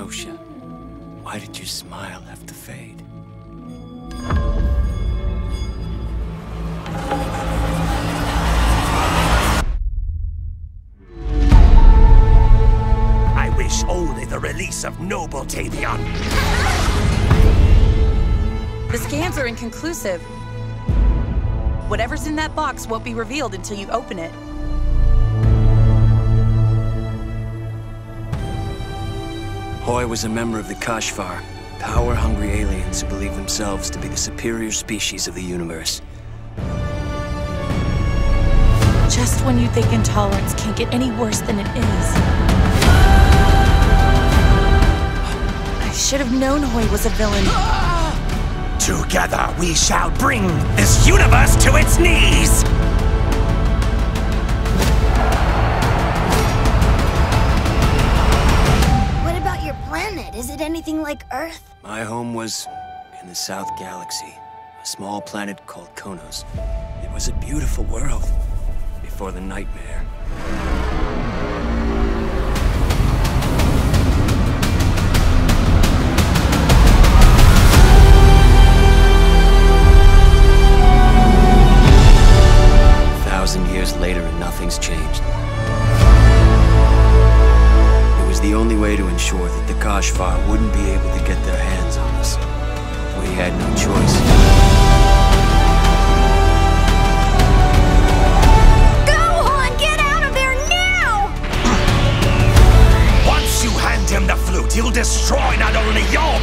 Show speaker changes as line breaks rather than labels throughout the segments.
Scotia, why did your smile have to fade?
I wish only the release of Noble Tapion.
The scans are inconclusive. Whatever's in that box won't be revealed until you open it.
Hoi was a member of the Kashvar, power-hungry aliens who believe themselves to be the superior species of the universe.
Just when you think intolerance can't get any worse than it is. I should have known Hoi was a villain.
Together we shall bring this universe to its knees!
It anything like Earth?
My home was in the South Galaxy, a small planet called Konos. It was a beautiful world before the nightmare. A thousand years later and nothing's changed. It was the only way to ensure that the Kashvar wouldn't be able to get their hands on us. We had no choice.
Gohan! Get out of there now!
Once you hand him the flute, he'll destroy not only your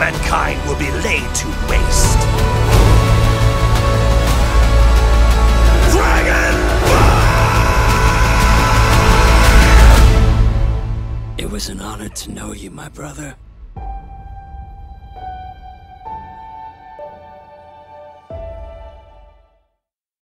mankind will be laid to waste. Dragon!
It was an honor to know you, my brother.